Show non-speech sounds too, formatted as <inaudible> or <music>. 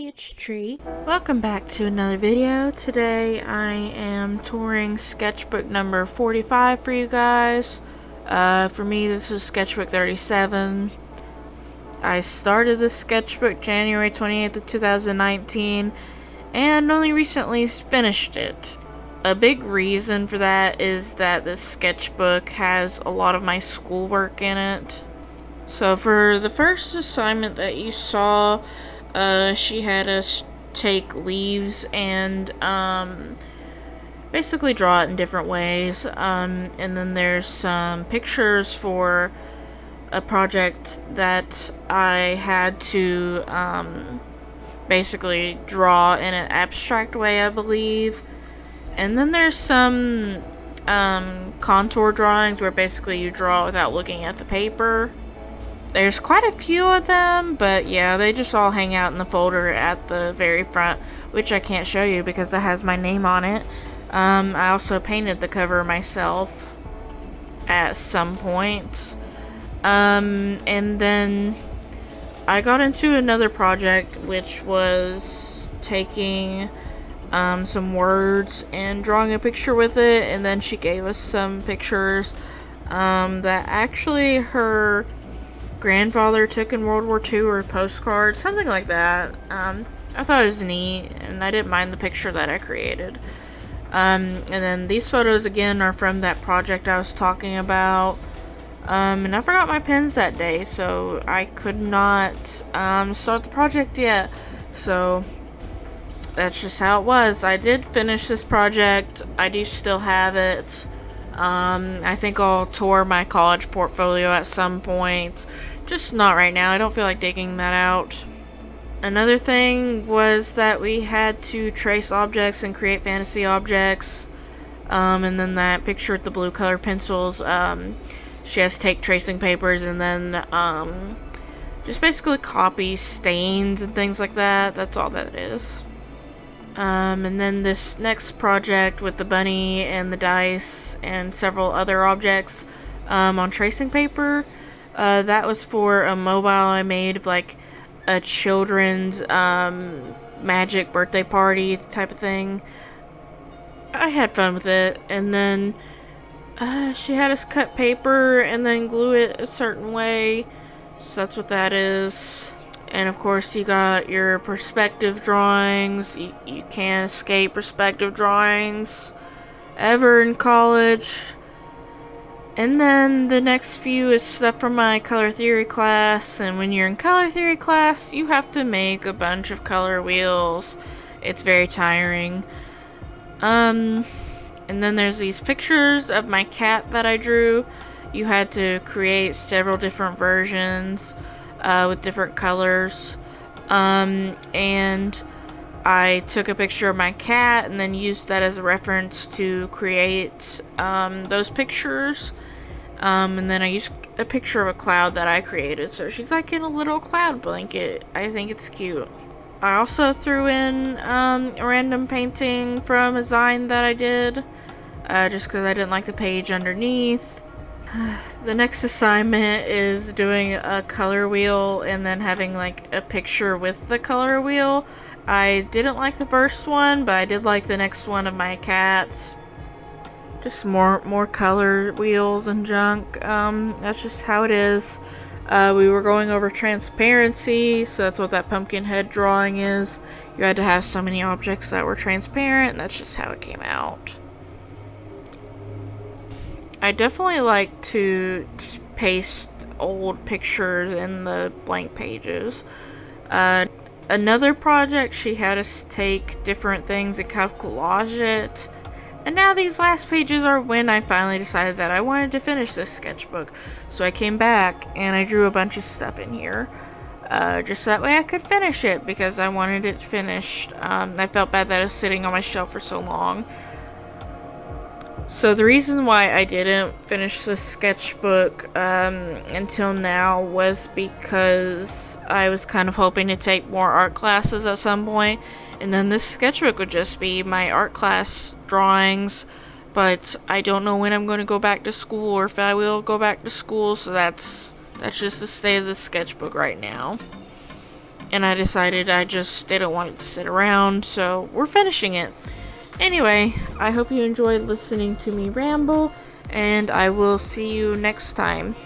Hey, it's Tree. Welcome back to another video. Today I am touring sketchbook number 45 for you guys. Uh, for me, this is sketchbook 37. I started this sketchbook January 28th of 2019 and only recently finished it. A big reason for that is that this sketchbook has a lot of my schoolwork in it. So for the first assignment that you saw, uh, she had us take leaves and um, basically draw it in different ways. Um, and then there's some pictures for a project that I had to um, basically draw in an abstract way, I believe. And then there's some um, contour drawings where basically you draw without looking at the paper. There's quite a few of them, but yeah, they just all hang out in the folder at the very front, which I can't show you because it has my name on it. Um, I also painted the cover myself at some point. Um, and then I got into another project, which was taking um, some words and drawing a picture with it, and then she gave us some pictures um, that actually her grandfather took in World War II or postcard, something like that. Um, I thought it was neat, and I didn't mind the picture that I created. Um, and then these photos again are from that project I was talking about. Um, and I forgot my pens that day, so I could not um, start the project yet. So that's just how it was. I did finish this project. I do still have it. Um, I think I'll tour my college portfolio at some point. Just not right now. I don't feel like digging that out. Another thing was that we had to trace objects and create fantasy objects. Um, and then that picture with the blue color pencils, um, she has to take tracing papers and then um, just basically copy stains and things like that. That's all that it is. Um, and then this next project with the bunny and the dice and several other objects um, on tracing paper. Uh, that was for a mobile I made of like a children's um, magic birthday party type of thing. I had fun with it, and then uh, she had us cut paper and then glue it a certain way. So that's what that is. And of course, you got your perspective drawings. You, you can't escape perspective drawings ever in college. And then the next few is stuff from my color theory class. And when you're in color theory class, you have to make a bunch of color wheels. It's very tiring. Um, and then there's these pictures of my cat that I drew. You had to create several different versions uh, with different colors. Um, and I took a picture of my cat and then used that as a reference to create um, those pictures. Um, and then I used a picture of a cloud that I created. So she's like in a little cloud blanket. I think it's cute. I also threw in um, a random painting from a Zine that I did. Uh, just because I didn't like the page underneath. <sighs> the next assignment is doing a color wheel and then having like a picture with the color wheel. I didn't like the first one, but I did like the next one of my cats. Just more more color wheels and junk. Um, that's just how it is. Uh, we were going over transparency, so that's what that pumpkin head drawing is. You had to have so many objects that were transparent, and that's just how it came out. I definitely like to paste old pictures in the blank pages. Uh, another project, she had us take different things and kind of collage it. And now these last pages are when I finally decided that I wanted to finish this sketchbook. So I came back and I drew a bunch of stuff in here. Uh, just so that way I could finish it because I wanted it finished. Um, I felt bad that it was sitting on my shelf for so long. So the reason why I didn't finish the sketchbook um, until now was because I was kind of hoping to take more art classes at some point, and then this sketchbook would just be my art class drawings. But I don't know when I'm going to go back to school or if I will go back to school, so that's that's just the state of the sketchbook right now. and I decided I just didn't want it to sit around, so we're finishing it. Anyway, I hope you enjoyed listening to me ramble, and I will see you next time.